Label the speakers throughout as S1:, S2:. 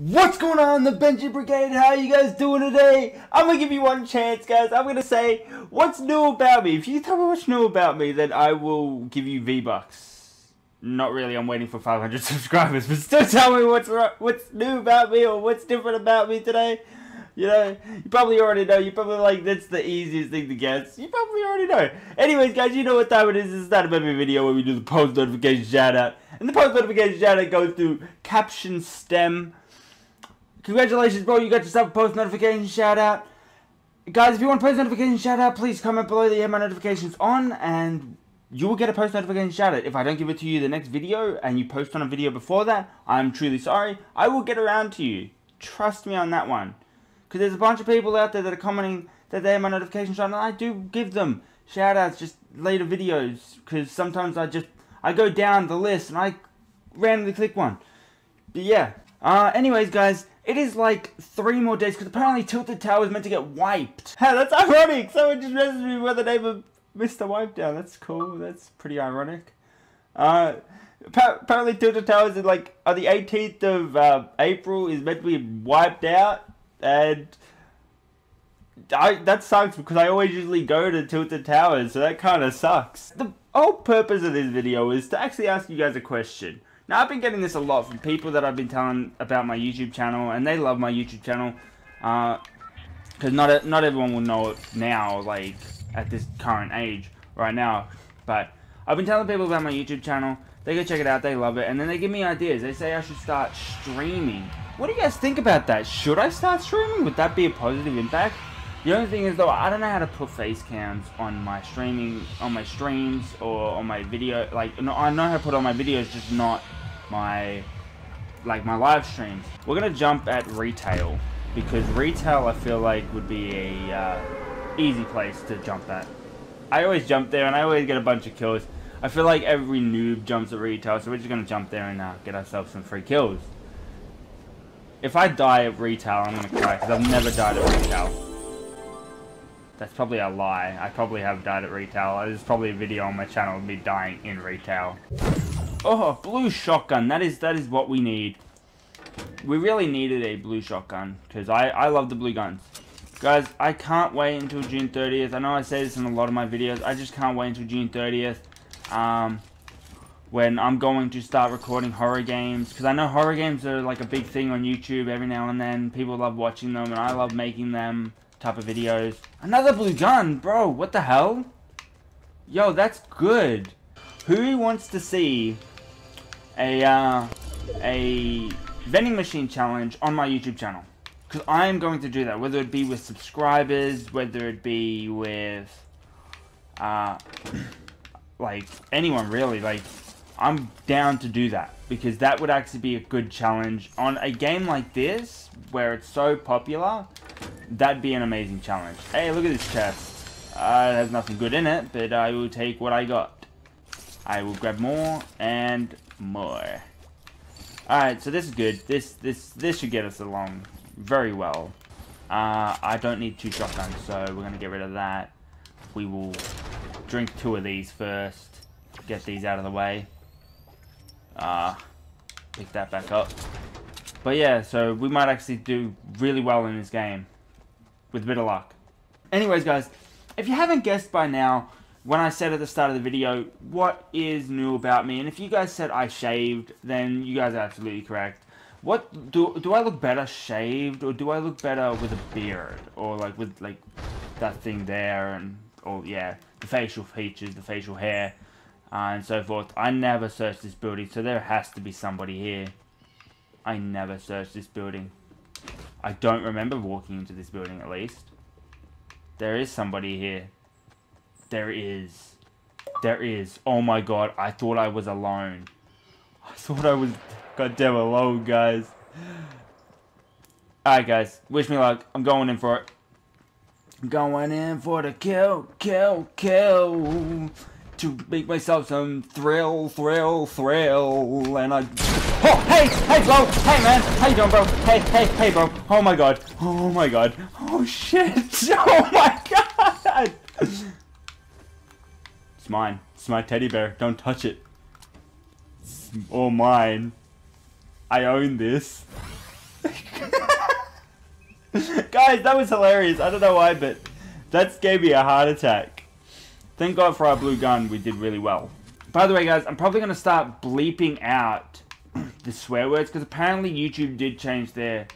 S1: What's going on, the Benjeyy Brigade? How you guys doing today? I'm gonna give you one chance, guys. I'm gonna say what's new about me. If you tell me what's new about me, then I will give you V-Bucks. Not really, I'm waiting for 500 subscribers, but still tell me what's what's new about me or what's different about me today. You know, you probably already know. You probably like, that's the easiest thing to guess. You probably already know. Anyways, guys, you know what time it is. It's that every video where we do the post notification shout out. And the post notification shout out goes to Caption STEM. Congratulations, bro. You got yourself a post notification shout out. Guys, if you want post notification shout out, please comment below that you have my notifications on and you will get a post notification shout out. If I don't give it to you the next video and you post on a video before that, I'm truly sorry. I will get around to you. Trust me on that one. Because there's a bunch of people out there that are commenting that they have my notifications on and I do give them shout outs just later videos. Because sometimes I just, I go down the list and I randomly click one. But yeah. Uh, anyways, guys, it is like three more days because apparently Tilted Tower is meant to get wiped. Hey, that's ironic. Someone just messaged me with the name of Mr. Wipedown. That's cool. That's pretty ironic. Uh, apparently Tilted Towers is like on the 18th of uh, April is meant to be wiped out, and I, that sucks because I always usually go to Tilted Towers, so that kind of sucks. The whole purpose of this video is to actually ask you guys a question. Now, I've been getting this a lot from people that I've been telling about my YouTube channel, and they love my YouTube channel. Because uh, not, not everyone will know it now, like, at this current age, right now. But I've been telling people about my YouTube channel. They go check it out, they love it, and then they give me ideas. They say I should start streaming. What do you guys think about that? Should I start streaming? Would that be a positive impact? The only thing is though, I don't know how to put face cams on my streaming, on my streams, or on my video. Like, no, I know how to put on my videos, just not my like my live streams. We're gonna jump at retail because retail I feel like would be a uh, easy place to jump at. I always jump there and I always get a bunch of kills. I feel like every noob jumps at retail, so we're just gonna jump there and uh, get ourselves some free kills. If I die at retail, I'm gonna cry because I've never died at retail. That's probably a lie. I probably have died at retail. There's probably a video on my channel of me dying in retail. Oh, blue shotgun. That is that is what we need. We really needed a blue shotgun because I I love the blue guns. Guys, I can't wait until June 30th. I know I say this in a lot of my videos. I just can't wait until June 30th. Um, when I'm going to start recording horror games. Because I know horror games are like a big thing on YouTube every now and then. People love watching them and I love making them type of videos. Another blue gun, bro. What the hell? Yo, that's good. Who wants to see a uh, a vending machine challenge on my YouTube channel. Because I am going to do that, whether it be with subscribers, whether it be with, uh, like, anyone really, like, I'm down to do that. Because that would actually be a good challenge. On a game like this, where it's so popular, that'd be an amazing challenge. Hey, look at this chest. Uh, it has nothing good in it, but I will take what I got. I will grab more, and more. Alright, so this is good. This this this should get us along very well. Uh, I don't need two shotguns, so we're going to get rid of that. We will drink two of these first. Get these out of the way. Uh, pick that back up. But yeah, so we might actually do really well in this game. With a bit of luck. Anyways, guys, if you haven't guessed by now, when I said at the start of the video, what is new about me? And if you guys said I shaved, then you guys are absolutely correct. What do do I look better shaved, or do I look better with a beard, or like with like that thing there, and or yeah, the facial features, the facial hair, uh, and so forth? I never searched this building, so there has to be somebody here. I never searched this building. I don't remember walking into this building at least. There is somebody here. There is. There is. Oh my god, I thought I was alone. I thought I was goddamn alone, guys. Alright, guys. Wish me luck. I'm going in for it. I'm going in for the kill, kill, kill. To make myself some thrill, thrill, thrill. And I... Oh, hey, hey, bro. Hey, man. How you doing, bro? Hey, hey, hey, bro. Oh my god. Oh my god. Oh shit. Oh my god mine. It's my teddy bear. Don't touch it. It's all mine. I own this. Guys, that was hilarious. I don't know why, but that gave me a heart attack. Thank God for our blue gun, we did really well. By the way, guys, I'm probably going to start bleeping out the swear words, because apparently YouTube did change their,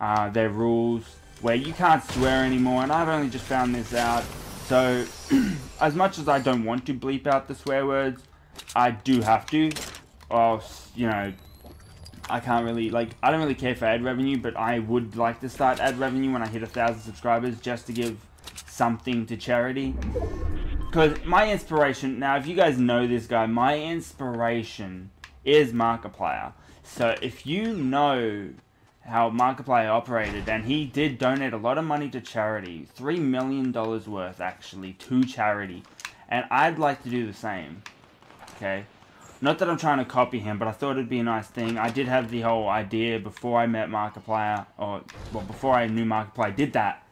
S1: uh, their rules, where you can't swear anymore, and I've only just found this out. So, as much as I don't want to bleep out the swear words, I do have to, or you know, I can't really, like, I don't really care for ad revenue, but I would like to start ad revenue when I hit a thousand subscribers, just to give something to charity. Because my inspiration, now if you guys know this guy, my inspiration is Markiplier. So if you know how Markiplier operated, and he did donate a lot of money to charity, $3 million worth actually, to charity. And I'd like to do the same, okay? Not that I'm trying to copy him, but I thought it'd be a nice thing. I did have the whole idea before I met Markiplier, or, well, before I knew Markiplier did that.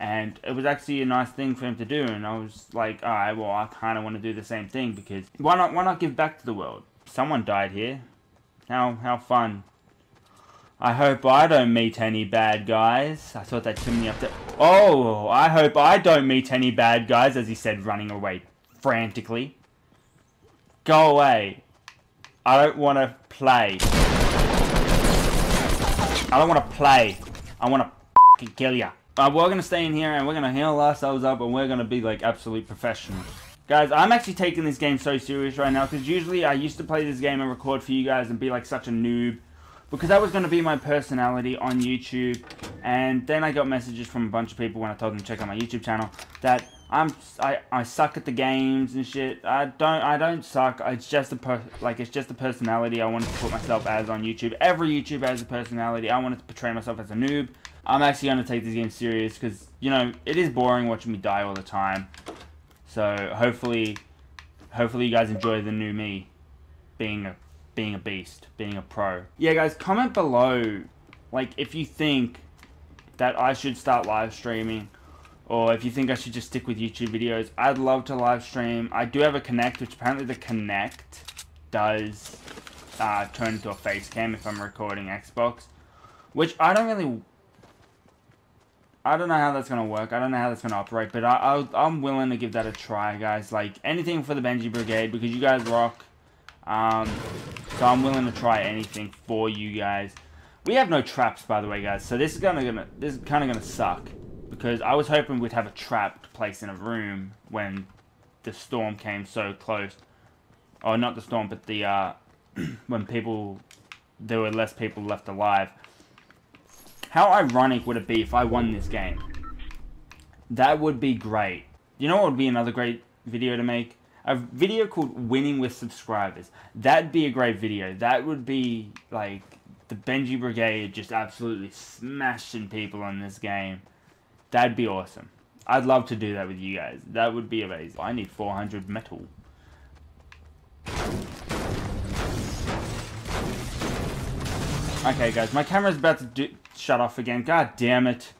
S1: And it was actually a nice thing for him to do, and I was like, alright, well, I kind of want to do the same thing, because why not, why not give back to the world? Someone died here. How, how fun. I hope I don't meet any bad guys. I thought that chimney up there. Oh, I hope I don't meet any bad guys, as he said, running away frantically. Go away. I don't want to play. I don't want to play. I want to kill ya. Uh, we're going to stay in here and we're going to heal ourselves up and we're going to be like absolute professionals. Guys, I'm actually taking this game so serious right now because usually I used to play this game and record for you guys and be like such a noob because that was going to be my personality on YouTube and then I got messages from a bunch of people when I told them to check out my YouTube channel that I'm I, I suck at the games and shit. I don't I don't suck. It's just a per, like it's just a personality I wanted to put myself as on YouTube. Every YouTuber has a personality. I wanted to portray myself as a noob. I'm actually going to take this game serious because you know it is boring watching me die all the time. So hopefully, hopefully you guys enjoy the new me, being a being a beast, being a pro. Yeah, guys, comment below, like if you think that I should start live streaming or if you think I should just stick with YouTube videos, I'd love to live stream. I do have a Kinect, which apparently the Kinect does uh, turn into a face cam if I'm recording Xbox, which I don't really. I don't know how that's gonna work. I don't know how that's gonna operate, but I, I am willing to give that a try, guys. Like anything for the Benjeyy Brigade because you guys rock. Um, so I'm willing to try anything for you guys. We have no traps, by the way, guys. So this is gonna gonna this is kind of gonna suck because I was hoping we'd have a trap placed in a room when the storm came so close. Oh, not the storm, but the, uh, when people, there were less people left alive. How ironic would it be if I won this game? That would be great. You know what would be another great video to make? A video called Winning with Subscribers. That'd be a great video. That would be, like, the Benjeyy Brigade just absolutely smashing people on this game. That'd be awesome. I'd love to do that with you guys. That would be amazing. I need 400 metal. Okay, guys, my camera's about to shut off again. God damn it.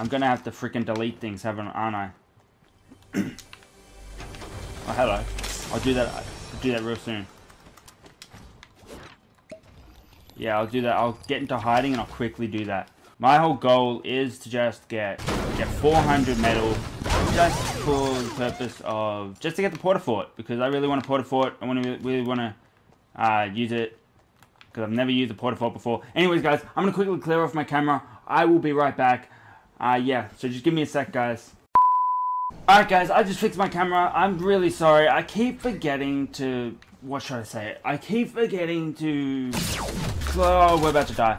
S1: I'm gonna have to freaking delete things, haven't aren't I? oh, hello. I'll do that. I'll do that real soon. Yeah, I'll do that. I'll get into hiding and I'll quickly do that. My whole goal is to just get get 400 metal just for the purpose of just to get the Port-a-Fort because I really want a Port-a-Fort. I want to really want to uh, use it because I've never used a Port-a-Fort before. Anyways, guys, I'm gonna quickly clear off my camera. I will be right back. Uh, yeah, so just give me a sec, guys. Alright, guys, I just fixed my camera. I'm really sorry. I keep forgetting to what should I say? I keep forgetting to Oh, we're about to die.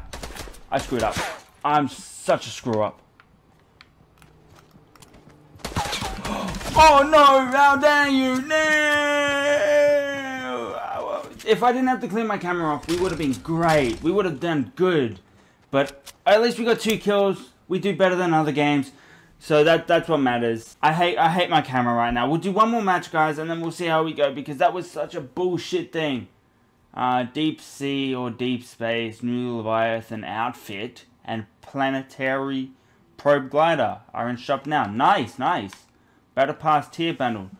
S1: I screwed up. I'm such a screw up. Oh no! How dare you! No! If I didn't have to clean my camera off, we would have been great. We would have done good. But at least we got two kills. We do better than other games. So that that's what matters. I hate I hate my camera right now. We'll do one more match, guys, and then we'll see how we go because that was such a bullshit thing. Uh, deep sea or deep space, new Leviathan outfit, and planetary probe glider are in shop now. Nice, nice. Battle pass tier bundle.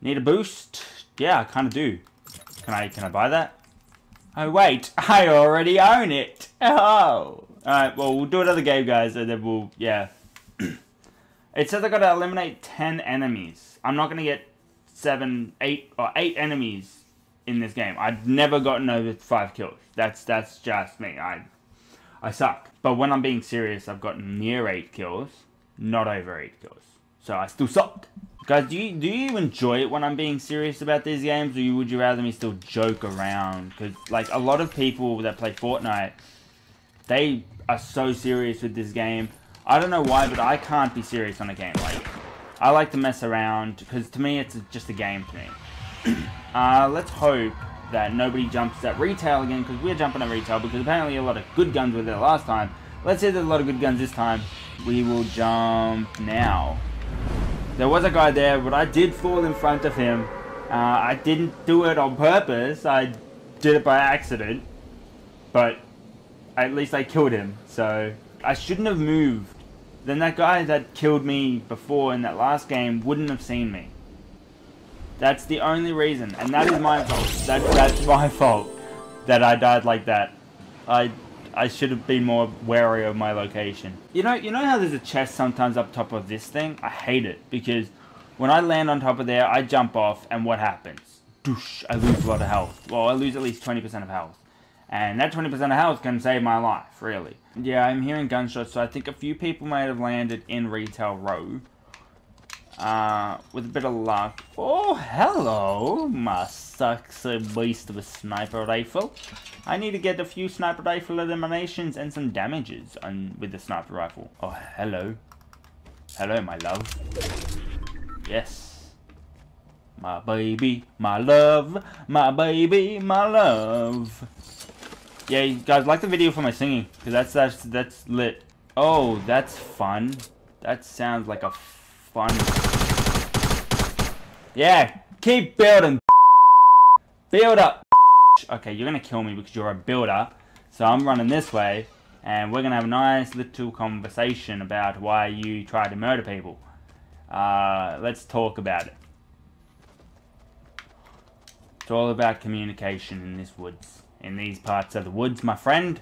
S1: Need a boost? Yeah, I kind of do. Can I can I buy that? Oh wait, I already own it. Oh. Alright, well we'll do another game guys and then we'll, yeah. it says I gotta eliminate 10 enemies. I'm not gonna get 7, 8, or 8 enemies in this game. I've never gotten over 5 kills. That's, that's just me. I, I suck. But when I'm being serious, I've gotten near 8 kills, not over 8 kills. So I still suck. Guys, do you, do you enjoy it when I'm being serious about these games, or would you rather me still joke around? Because, like, a lot of people that play Fortnite, they are so serious with this game. I don't know why, but I can't be serious on a game. Like, I like to mess around, because to me, it's just a game to me. uh, let's hope that nobody jumps at retail again, because we're jumping at retail, because apparently a lot of good guns were there last time. Let's say there's a lot of good guns this time. We will jump now. There was a guy there, but I did fall in front of him. Uh, I didn't do it on purpose. I did it by accident. But at least I killed him. So I shouldn't have moved. Then that guy that killed me before in that last game wouldn't have seen me. That's the only reason. And that is my fault. That, that's my fault that I died like that. I I should have been more wary of my location. You know, you know how there's a chest sometimes up top of this thing? I hate it because when I land on top of there, I jump off and what happens? Doosh, I lose a lot of health. Well, I lose at least 20% of health. And that 20% of health can save my life, really. Yeah, I'm hearing gunshots, so I think a few people may have landed in Retail Row. Uh, with a bit of luck. Oh, hello, my sexy beast of a sniper rifle. I need to get a few sniper rifle eliminations and some damages on with the sniper rifle. Oh, hello. Hello, my love. Yes. My baby, my love, my baby, my love. Yeah, you guys like the video for my singing, because that's, that's, that's lit. Oh, that's fun. That sounds like a fun. Yeah, keep building. Build up. Okay, you're gonna kill me because you're a builder. So I'm running this way, and we're gonna have a nice little conversation about why you tried to murder people. Uh, let's talk about it. It's all about communication in this woods. In these parts of the woods, my friend.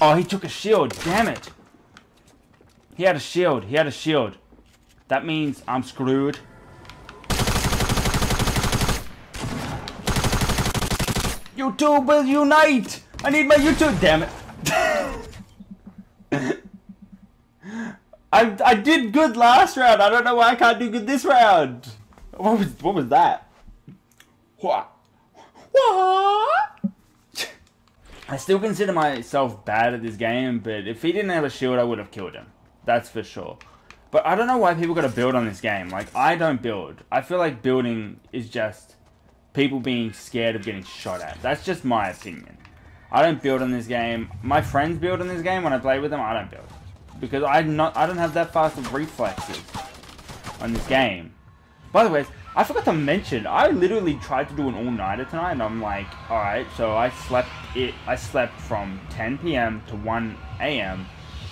S1: Oh, he took a shield. Damn it. He had a shield. He had a shield. That means I'm screwed. YouTubers unite! I need my YouTube, damn it! I I did good last round. I don't know why I can't do good this round. What was what was that? What? What? I still consider myself bad at this game, but if he didn't have a shield, I would have killed him. That's for sure. But I don't know why people got to build on this game. Like, I don't build. I feel like building is just people being scared of getting shot at. That's just my opinion. I don't build on this game. My friends build on this game. When I play with them, I don't build. Because I not I don't have that fast of reflexes on this game. By the way, I forgot to mention, I literally tried to do an all-nighter tonight, and I'm like, alright, so I slept it. I slept from 10 p.m. to 1 a.m.,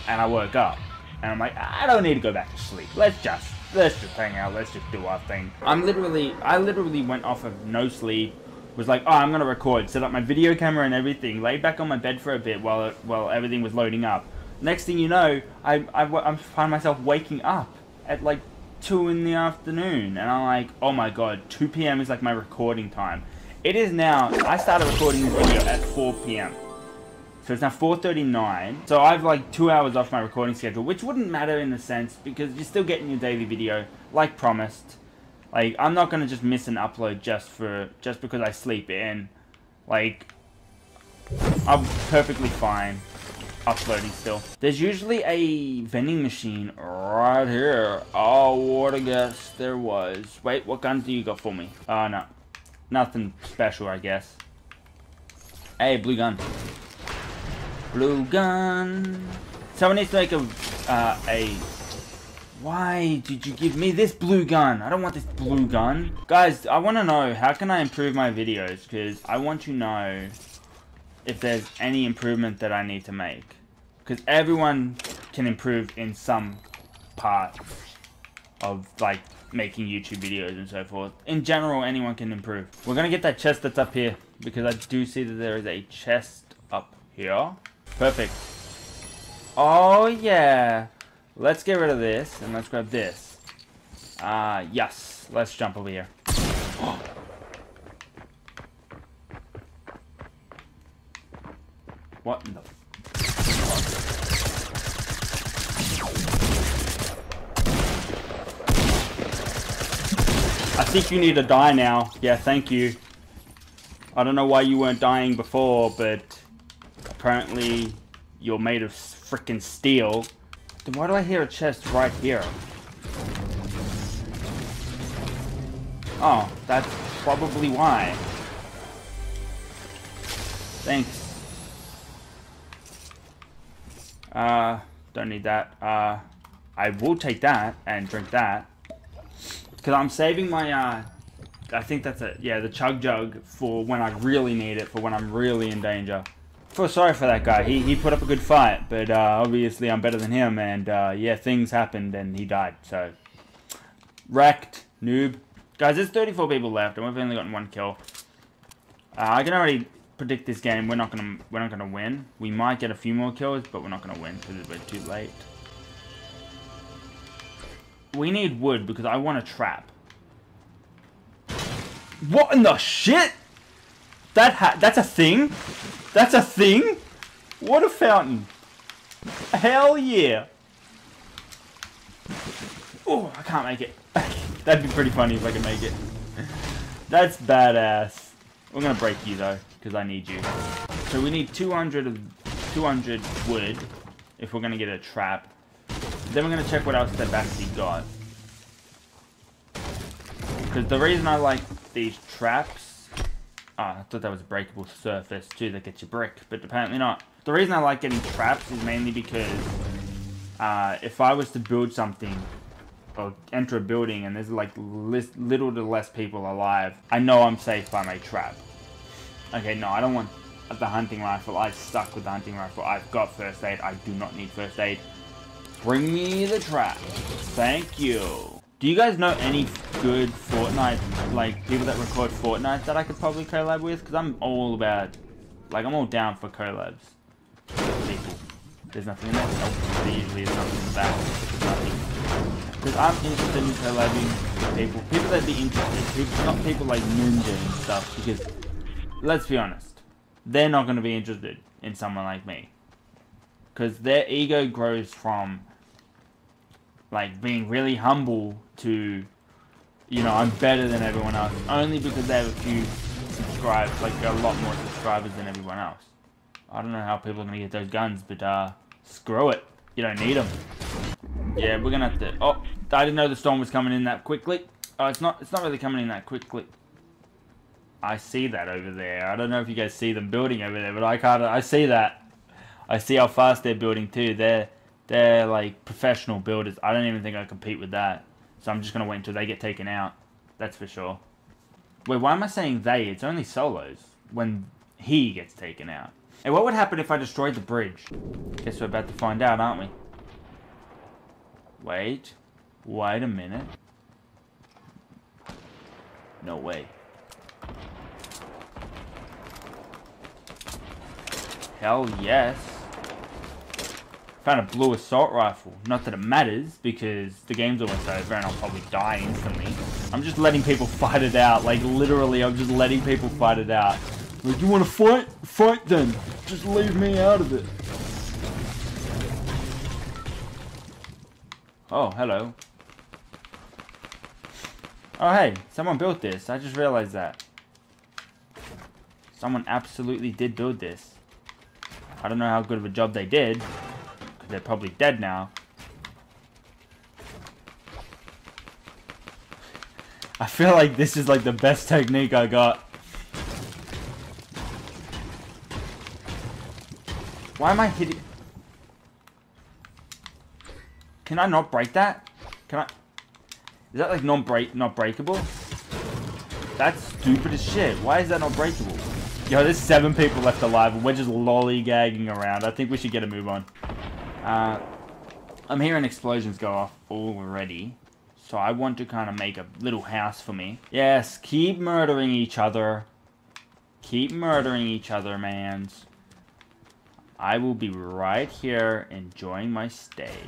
S1: and I woke up. And I'm like, I don't need to go back to sleep. Let's just, let's just hang out. Let's just do our thing. I'm literally, I literally went off of no sleep. Was like, oh, I'm gonna record. Set up my video camera and everything. Laid back on my bed for a bit while it, while everything was loading up. Next thing you know, I, I, I find myself waking up at like 2 in the afternoon. And I'm like, oh my god, 2 p.m. is like my recording time. It is now, I started recording this video at 4 p.m. So it's now 4.39. So I've like two hours off my recording schedule, which wouldn't matter in a sense because you're still getting your daily video, like promised. Like, I'm not to just miss an upload just for, just because I sleep in. Like, I'm perfectly fine uploading still. There's usually a vending machine right here. Oh, what a guess there was. Wait, what guns do you got for me? Oh, no. Nothing special, I guess. Hey, blue gun. Blue gun. Someone needs to make a, uh, a... Why did you give me this blue gun? I don't want this blue gun. Guys, I want to know, how can I improve my videos? Because I want to know if there's any improvement that I need to make. Because everyone can improve in some part of, like, making YouTube videos and so forth. In general, anyone can improve. We're gonna get that chest that's up here because I do see that there is a chest up here. Perfect. Oh yeah. Let's get rid of this and let's grab this. Ah, uh, yes. Let's jump over here. what in the I think you need to die now. Yeah, thank you. I don't know why you weren't dying before, but apparently you're made of freaking steel. Then why do I hear a chest right here? Oh, that's probably why. Thanks. Uh, don't need that. Uh, I will take that and drink that. Because I'm saving my, uh, I think that's it. Yeah, the chug jug for when I really need it, for when I'm really in danger. Feel sorry for that guy. He, he put up a good fight, but uh, obviously I'm better than him, and uh, yeah, things happened and he died. So, wrecked, noob. Guys, there's 34 people left, and we've only gotten one kill. Uh, I can already predict this game. We're not gonna we're not gonna win. We might get a few more kills, but we're not gonna win because we're too late. We need wood because I want a trap. What in the shit? That that's a thing? That's a thing? What a fountain. Hell yeah. Oh, I can't make it. That'd be pretty funny if I could make it. That's badass. We're gonna break you though, because I need you. So we need 200 of 200 wood if we're gonna get a trap. Then we're going to check what else they've actually got. Because the reason I like these traps... Oh, I thought that was a breakable surface too that gets you brick, but apparently not. The reason I like getting traps is mainly because uh, if I was to build something or enter a building and there's like little to less people alive, I know I'm safe by my trap. Okay, no, I don't want the hunting rifle. I stuck with the hunting rifle. I've got first aid. I do not need first aid. Bring me the trap. Thank you. Do you guys know any good Fortnite, like, people that record Fortnite that I could probably collab with? Because I'm all about, like, I'm all down for collabs. People. There's nothing in there? Nope. Usually there's nothing in back. Nothing. Because I'm interested in collabing with people. People that be interested. People, not people like Ninja and stuff. Because, let's be honest, they're not going to be interested in someone like me. Because their ego grows from like being really humble to, you know, I'm better than everyone else, only because they have a few subscribers, like a lot more subscribers than everyone else. I don't know how people are gonna get those guns, but uh, screw it. You don't need them. Yeah, we're gonna have to. Oh, I didn't know the storm was coming in that quickly. Oh, it's not. It's not really coming in that quickly. I see that over there. I don't know if you guys see them building over there, but I can't. I see that. I see how fast they're building too. They're they're like professional builders. I don't even think I compete with that. So I'm just gonna wait until they get taken out. That's for sure. Wait, why am I saying they? It's only solos when he gets taken out. Hey, what would happen if I destroyed the bridge? Guess we're about to find out, aren't we? Wait. Wait a minute. No way. Hell yes. Found a blue assault rifle. Not that it matters, because the game's almost over and I'll probably die instantly. I'm just letting people fight it out. Like, literally, I'm just letting people fight it out. Like, you want to fight? Fight then. Just leave me out of it. Oh, hello. Oh, hey, someone built this. I just realized that. Someone absolutely did build this. I don't know how good of a job they did, they're probably dead now. I feel like this is like the best technique I got. Why am I hitting... Can I not break that? Can I... Is that like non-break, not breakable? That's stupid as shit. Why is that not breakable? Yo, there's seven people left alive and we're just lollygagging around. I think we should get a move on. Uh, I'm hearing explosions go off already. So I want to kind of make a little house for me. Yes, keep murdering each other. Keep murdering each other, mans. I will be right here enjoying my stay.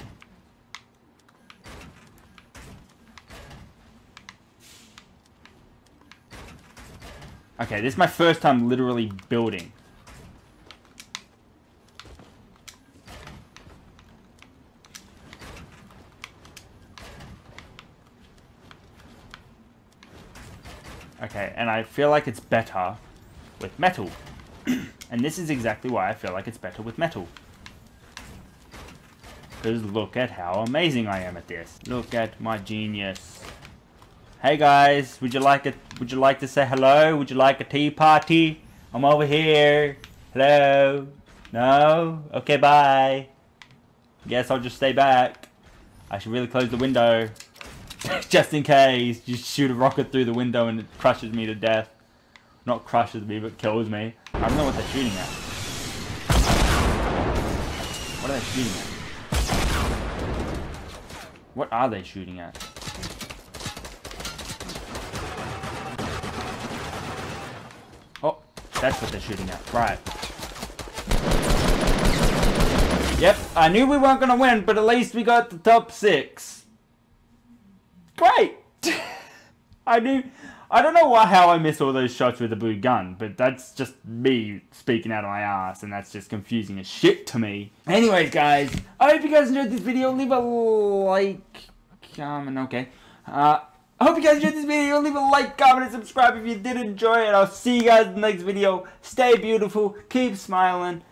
S1: Okay, this is my first time literally building. Okay, and I feel like it's better with metal. and this is exactly why I feel like it's better with metal. Because look at how amazing I am at this. Look at my genius. Hey guys, would you like a would you like to say hello? Would you like a tea party? I'm over here. Hello? No? Okay, bye. Guess I'll just stay back. I should really close the window. just in case. Just shoot a rocket through the window and it crushes me to death. Not crushes me, but kills me. I don't know what they're shooting at. What are they shooting at? What are they shooting at? That's what they're shooting at. Right. Yep, I knew we weren't going to win, but at least we got the top six. Great! I knew... I don't know why, how I miss all those shots with the blue gun, but that's just me speaking out of my ass, and that's just confusing as shit to me. Anyways, guys, I hope you guys enjoyed this video. Leave a like, comment, okay. Uh, I hope you guys enjoyed this video. Leave a like, comment, and subscribe if you did enjoy it. I'll see you guys in the next video. Stay beautiful, keep smiling,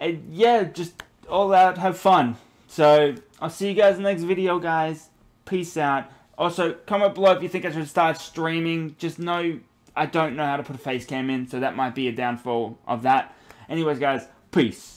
S1: and yeah, just all out, have fun. So, I'll see you guys in the next video, guys. Peace out. Also, comment below if you think I should start streaming. Just know I don't know how to put a face cam in, so that might be a downfall of that. Anyways, guys, peace.